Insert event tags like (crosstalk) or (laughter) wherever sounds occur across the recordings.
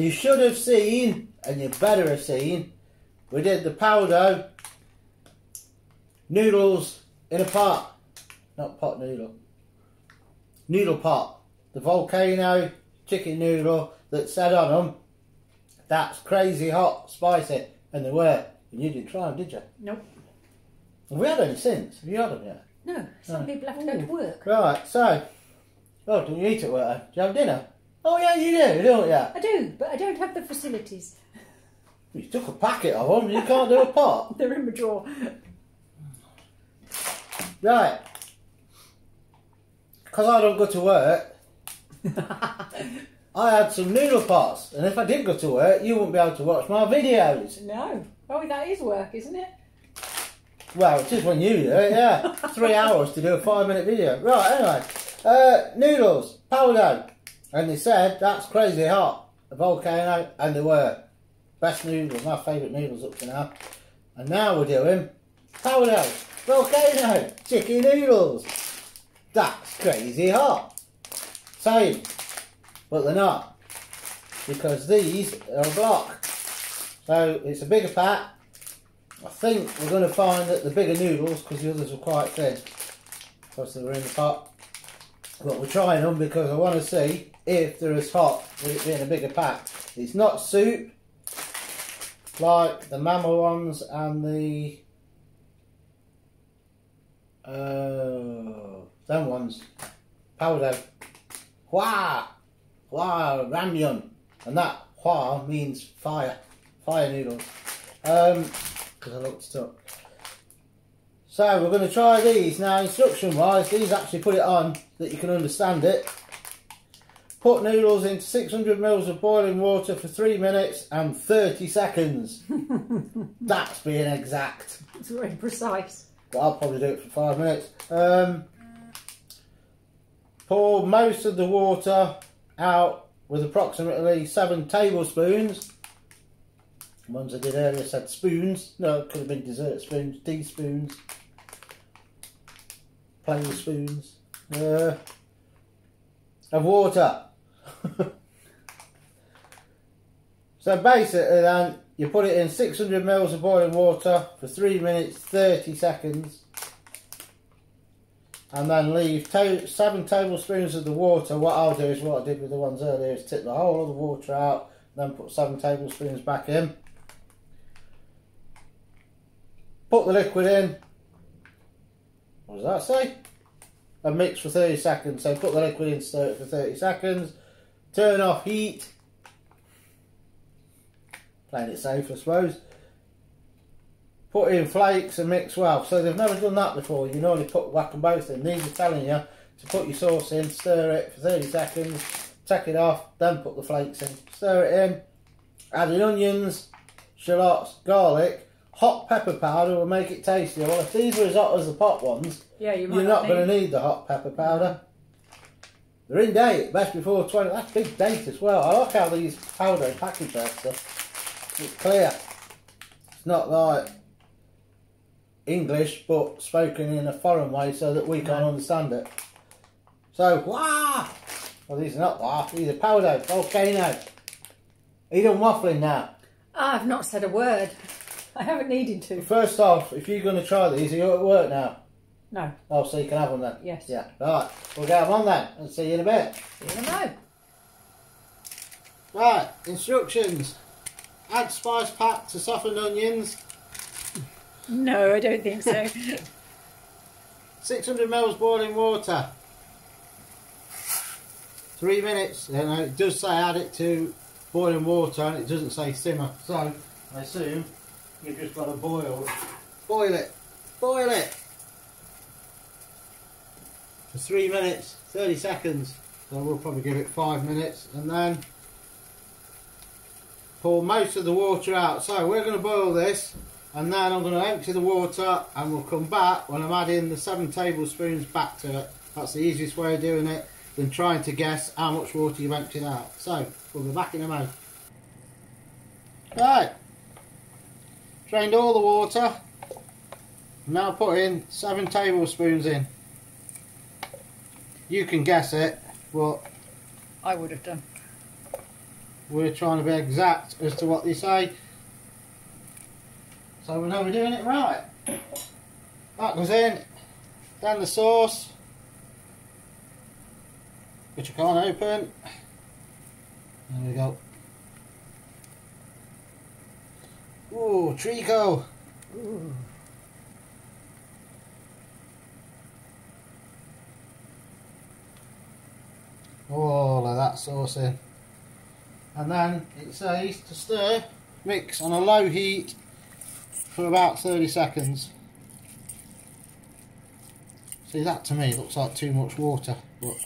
You should have seen, and you better have seen, we did the Paldo noodles in a pot. Not pot noodle. Noodle pot. The volcano chicken noodle that said on them, that's crazy hot, spicy. And they were. And you didn't try them, did you? Nope. Have we had any since? Have you had them yet? No. Some No. people have to go to work. Right, so. Oh, don't you eat at work? Do you have dinner? Oh, yeah, you do, don't you? I do, but I don't have the facilities. (laughs) You took a packet of them, you can't do a pot. (laughs) They're in my drawer. Right. Because I don't go to work, (laughs) I had some noodle pots. And if I did go to work, you wouldn't be able to watch my videos. no. Oh, that is work, isn't it? Well, it's just when you do it, yeah. Three hours to do a five minute video. Right, anyway. Uh, noodles, Paldo. And they said, that's crazy hot. A volcano, and they were. Best noodles, my favourite noodles up to now. And now we're doing Paldo, volcano, chicken noodles. That's crazy hot. Same. But they're not. Because these are a block. So it's a bigger pack. I think we're going to find that the bigger noodles, because the others were quite thin, because they were in the pot. But we're trying them because I want to see if they're as hot with it being a bigger pack. It's not soup like the Mama ones and the uh, them ones. Paldo. Hua! Hua ramyun. And that hua means fire. Fire noodles. Um, because I looked it up. So we're going to try these now. Instruction wise, these actually put it on that you can understand it. Put noodles into 600 mils of boiling water for 3 minutes and 30 seconds. (laughs) That's being exact. It's very precise. But I'll probably do it for 5 minutes. Um, pour most of the water out with approximately 7 tablespoons. The ones I did earlier said spoons. No, it could have been dessert spoons, teaspoons, plain spoons. Uh, of water. (laughs) so basically then, you put it in 600 mils of boiling water for 3 minutes 30 seconds. And then leave ta 7 tablespoons of the water. What I'll do is what I did with the ones earlier is tip the whole of the water out. Then put 7 tablespoons back in. Put the liquid in. What does that say? And mix for 30 seconds. So put the liquid in, stir it for 30 seconds. Turn off heat. Playing it safe, I suppose. Put in flakes and mix well. So they've never done that before. You normally put whack and both in. These are telling you to put your sauce in, stir it for 30 seconds, take it off, then put the flakes in. Stir it in. Add in onions, shallots, garlic. Hot pepper powder will make it tastier. Well, if these are as hot as the pot ones, Yeah, you might you're not going to need the hot pepper powder. They're in date, best before 20. That's big date as well. I like how these powder and package that stuff. It's clear. It's not like English, but spoken in a foreign way so that we can't understand it. So, wah! Well, these are not wah, these are Paldo, volcano. Are you done waffling now? Ah, I've not said a word. (laughs) I haven't needed to. First off, if you're going to try these, are you at work now? No. Oh, so you can have them then? Yes. Yeah. Right. We'll get them on then and see you in a bit. You don't know. Right. Instructions. Add spice pack to soften onions. No, I don't think so. (laughs) 600 mils boiling water. Three minutes. You know, it does say add it to boiling water and it doesn't say simmer. So, I assume you've just got to boil. Boil it. Boil it. For three minutes, 30 seconds. So we'll probably give it five minutes and then pour most of the water out. So we're going to boil this and then I'm going to empty the water and we'll come back when I'm adding the seven tablespoons back to it. That's the easiest way of doing it than trying to guess how much water you've emptied out. So we'll be back in a moment. Right. Drained all the water. Now put in seven tablespoons in. You can guess it, but I would have done. we're trying to be exact as to what they say. So we know we're doing it right. That goes in. Then the sauce, which I can't open. There we go. Ooh, Trico. Ooh. All of that sauce in. And then it says to stir, mix on a low heat for about 30 seconds. See that to me looks like too much water, but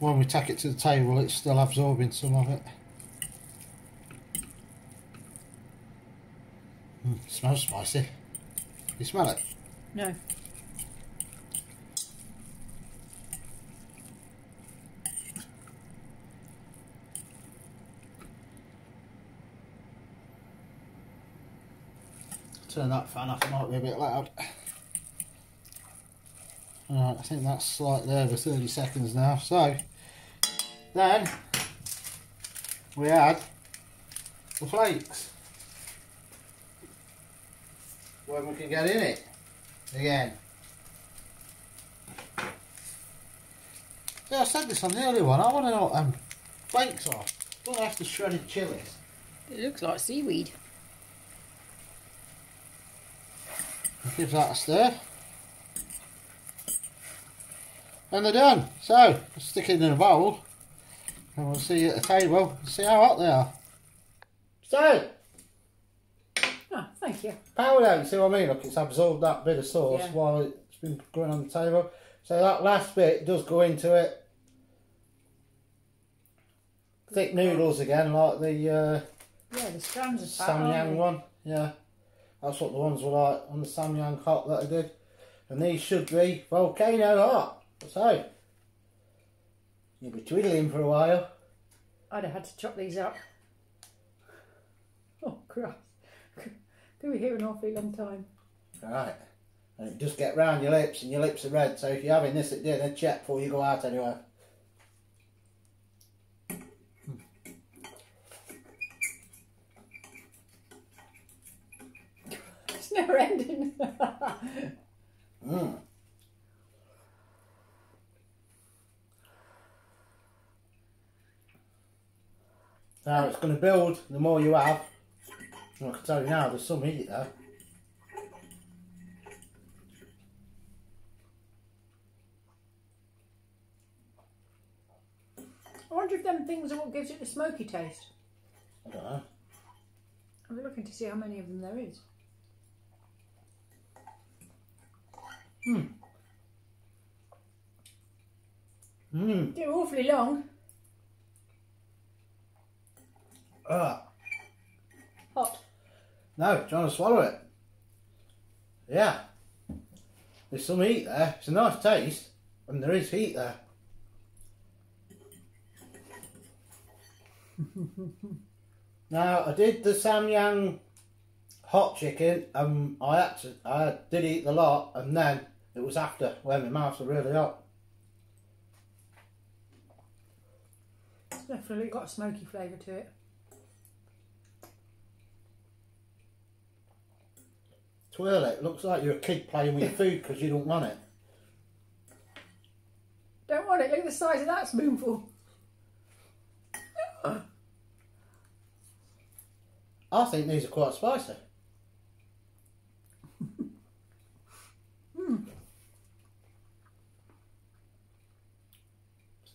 when we take it to the table it's still absorbing some of it. Mm, smells spicy. You smell it? No. Turn that fan off, it might be a bit loud. Alright, I think that's slightly over 30 seconds now. So, then we add the flakes. When we can get in it again. Yeah, I said this on the earlier one. I want to know what um, flakes are. Don't have to shredded chilies. It looks like seaweed. Give that a stir. And they're done. So, stick it in a bowl. And we'll see you at the table see how hot they are. So, Oh, thank you. powered out, see what I mean? Look, it's absorbed that bit of sauce Yeah. while it's been going on the table. So that last bit does go into it. Thick noodles again, like the uh, Yeah, the strands of. Samyang one. Yeah, that's what the ones were like on the Samyang hot that I did. And these should be volcano hot. So, you'll be twiddling for a while. I'd have had to chop these up. Oh, Christ. (laughs) They were here an awfully long time. Right. And it does get round your lips and your lips are red. So if you're having this at dinner, check before you go out anywhere. It's never ending. Mm. Now it's going to build the more you have. Well, I can tell you now, there's some heat there. I wonder if them things are what gives it the smoky taste. I don't know. I'm looking to see how many of them there is. Mmm. They're awfully long. Ah. Hot. No, trying er to swallow it. Yeah. There's some heat there. It's a nice taste. And there is er heat there. now, I did the Samyang hot chicken. and I to, I did eat the lot, and then it was after when my mouth was really hot. It's definitely got a smoky flavour to it. Twirl it. Looks like you're a kid playing with your (laughs) food because you don't want it. Don't want it. Look at the size of that spoonful. I think these are quite spicy.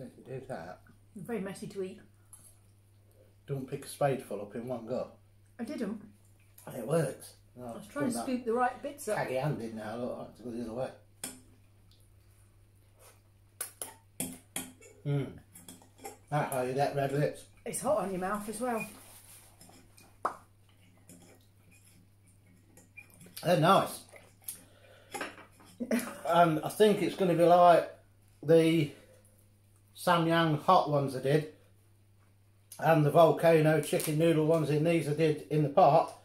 So if you do that, Very messy to eat. don't pick a spadeful up in one go. I didn't. And it works. No, I was trying to scoop the right bits up. Taggy handed now, look, I have to go the other way. Hmm. That's how you get red lips. It's hot on your mouth as well. They're nice. (laughs) and I think it's going to be like the Samyang hot ones I did. and the volcano chicken noodle ones in these I did in the pot,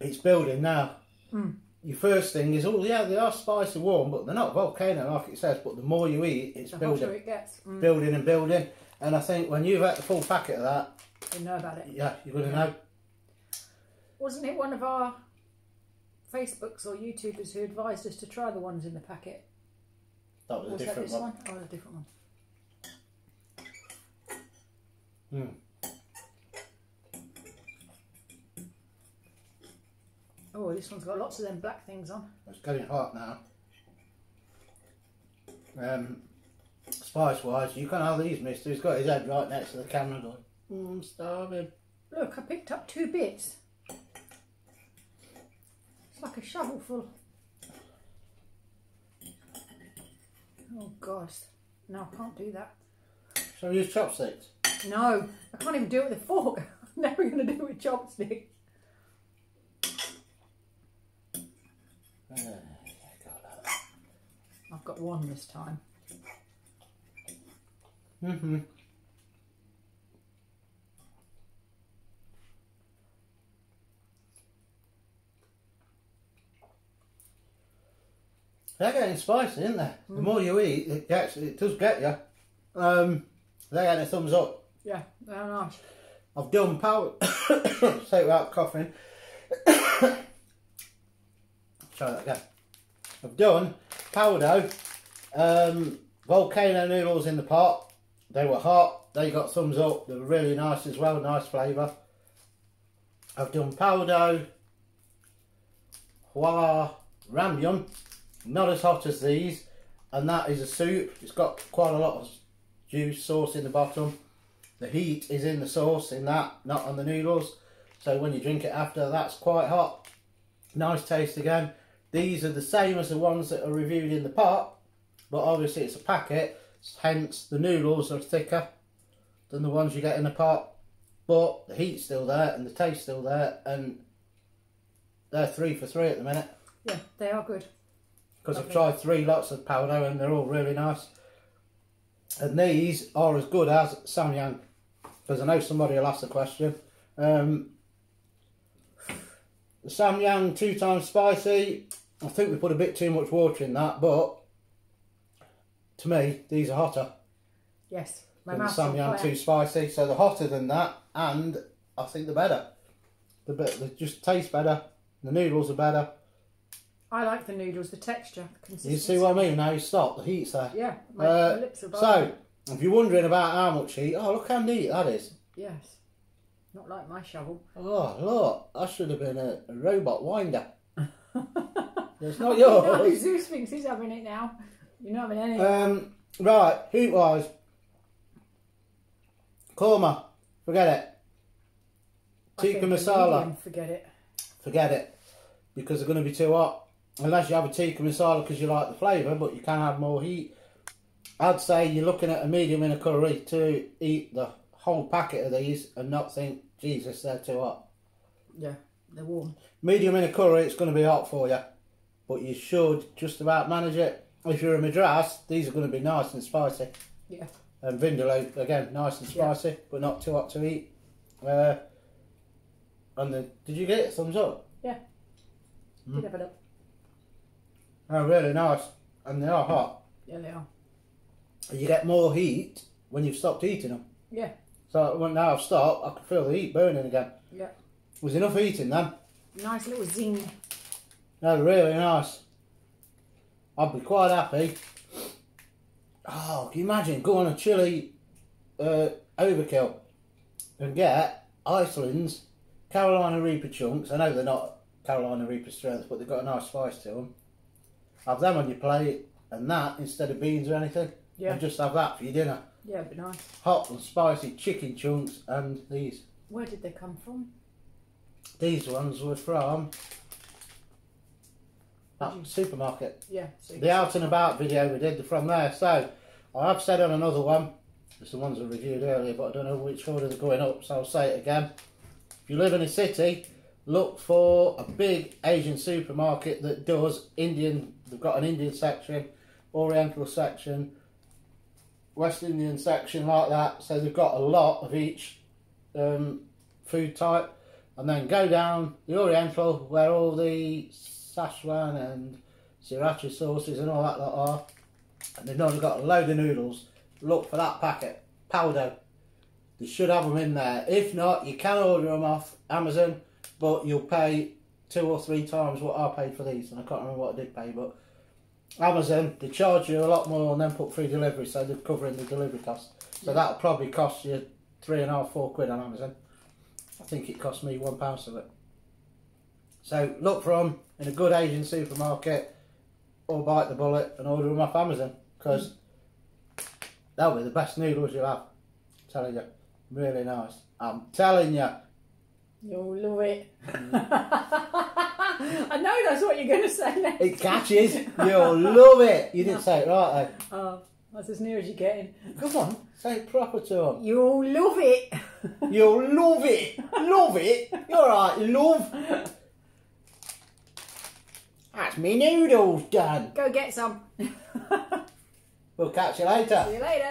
it's building now. Mm. Your first thing is, oh yeah, they are spicy warm, but they're not volcano like it says. But the more you eat, it's The building, it gets, mm, building and building. And I think when you've had the full packet of that, you know about it. yeah, you're gonna know. Wasn't it one of our Facebooks or YouTubers who advised us to try the ones in the packet? That was, Was a that different this one. one? Oh, a different one. Hmm. Oh, this one's got lots of them black things on. It's getting hot now. Um, spice wise, you can have these, mister. He's got his head right next to the camera going, mm, I'm starving. Look, I picked up two bits. It's like a shovelful. Oh God, no, I can't do that. Shall we use chopsticks? No, I can't even do it with a fork. (laughs) I'm never going to do it with chopsticks. Yeah, got that. I've got one this time. Mm-hmm. They're getting spicy, isn't they? The more you eat, it gets it does get you. Um, they're getting a thumbs up. Yeah, they're nice. I've done power. (coughs) say it without coughing. Try that again. I've done Paldo, um, volcano noodles in the pot. They were hot. They got thumbs up. They were really nice as well. Nice flavour. I've done Paldo, hua ramyun. Not as hot as these, and that is a soup. It's got quite a lot of juice sauce in the bottom. The heat is in the sauce in that, not on the noodles. So when you drink it after, that's quite hot. Nice taste again. These are the same as the ones that are reviewed in the pot, but obviously it's a packet, hence the noodles are thicker than the ones you get in the pot. But the heat's still there and the taste's still there, and they're three for three at the minute. Yeah, they are good. Because I've tried three lots of Paldo and they're all really nice. And these are as good as Samyang. Because I know somebody will ask the question. Um, the Samyang two times spicy, I think we put a bit too much water in that, but to me, these are hotter Yes, my than the Samyang too spicy. So they're hotter than that, and I think they're better. The bit they just taste better. The noodles are better. I like the noodles, the texture, the consistency. You see what I mean? Now you stop. The heat's there. Yeah, my, Uh, my lips are So, if you're wondering about how much heat, oh look how neat that is. Yes, not like my shovel. Oh look, that should have been a, a robot winder. (laughs) It's not No, yours. Zeus thinks he's having it now. You're not having any. um, right, heat wise, korma, forget it. I Tikka masala, medium, Forget it. forget it, because they're going to be too hot. Unless you have a tikka masala because you like the flavour, but you can have more heat. I'd say you're looking at a medium in a curry to eat the whole packet of these and not think, Jesus, they're too hot. Yeah, they're warm. Medium in a curry, it's going to be hot for you, but you should just about manage it. If you're a madras, these are going to be nice and spicy. Yeah. And vindaloo, again, nice and Yeah. spicy, but not too hot to eat. Uh, and the, did you get it? Thumbs up? Mm. Did have it up. Oh, really nice. And they are hot. Yeah, they are. You get more heat when you've stopped eating them. Yeah, So when now I've stopped, I can feel the heat burning again. yeah. Was enough eating then? Nice little zing. No, really nice. I'd be quite happy. Oh, can you imagine? Go on a chili uh, overkill and get Iceland's Carolina Reaper chunks. I know they're not Carolina Reaper strength, but they've got a nice spice to them. Have them on your plate and that instead of beans or anything. Yeah, And just have that for your dinner. yeah, it'd be nice. Hot and spicy chicken chunks and these. Where did they come from? These ones were from that you- supermarket. Yeah, The out and about video we did from there. So I have said on another one, it's the ones I reviewed earlier, but I don't know which order they're going up, so I'll say it again. If you live in a city, look for a big Asian supermarket that does Indian. They've got an Indian section, Oriental section, West Indian section like that. So they've got a lot of each um, food type, and then go down the Oriental where all the Szechuan and sriracha sauces and all that lot are, and they've normally got a load of noodles. Look for that packet, Paldo. They should have them in there. If not, you can order them off Amazon, but you'll pay two or three times what I paid for these, and I can't remember what I did pay, but Amazon they charge you a lot more and then put free delivery, so they're covering the delivery cost. So Yeah. that'll probably cost you three and a half, four quid on Amazon. I think it cost me one pound of it. So look for them in a good Asian supermarket, or bite the bullet and order them off Amazon because they'll be the best noodles you'll have. I'm telling you, really nice. I'm telling you. You'll love it. Mm. (laughs) I know that's what you're going to say next. It catches. You'll love it. You didn't say it right Oh, that's as near as you're getting. Come on, say it proper to. You'll love it. (laughs) You'll love it. Love it. You're right, love. That's me noodles done. Go get some. We'll catch you later. See you later.